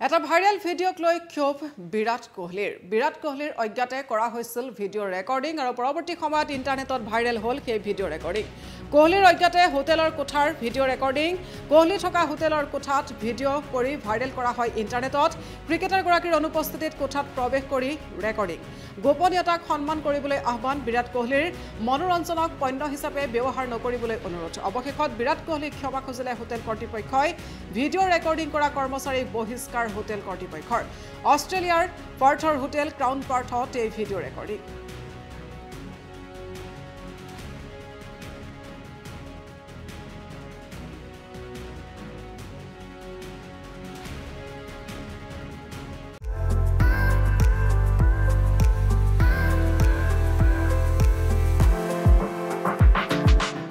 এটা ভাইৰেল ভিডিঅ'ক লৈ ক্ষোভ বিৰাট কোহলিৰ। বিৰাট কোহলিৰ অজ্ঞাতে কৰা হৈছিল ভিডিঅ' ৰেকৰ্ডিং আৰু পৰৱৰ্তী সময়ত ইণ্টাৰনেটত ভাইৰেল হ'ল সেই ভিডিঅ' ৰেকৰ্ডিং কোহলিৰ অজ্ঞাতে হোটেলৰ কোঠাৰ ভিডিঅ' ৰেকৰ্ডিং কোহলি থকা হোটেলৰ কোঠাত ভিডিঅ' কৰি ভাইৰেল কৰা হয় ইণ্টাৰনেটত। ক্ৰিকেটাৰগৰাকীৰ অনুপস্থিতিত কোঠাত প্ৰৱেশ কৰি ৰেকৰ্ডিং। গোপনীয়তাক সন্মান কৰিবলৈ আহ্বান বিৰাট কোহলিৰ। মনোৰঞ্জনক পণ্য হিচাপে ব্যৱহাৰ নকৰিবলৈ অনুৰোধ। অৱশেষত বিৰাট কোহলীক ক্ষমা খুজিলে হোটেল কৰ্তৃপক্ষই। ভিডিঅ' ৰেকৰ্ডিং কৰা কৰ্মচাৰীক বহিষ্কাৰ হোটেল কৰ্তৃপক্ষৰ। অষ্ট্ৰেলিয়াৰ পাৰ্থৰ হোটেল ক্ৰাউন পাৰ্থত এই ভিডিঅ' ৰেকৰ্ডিং।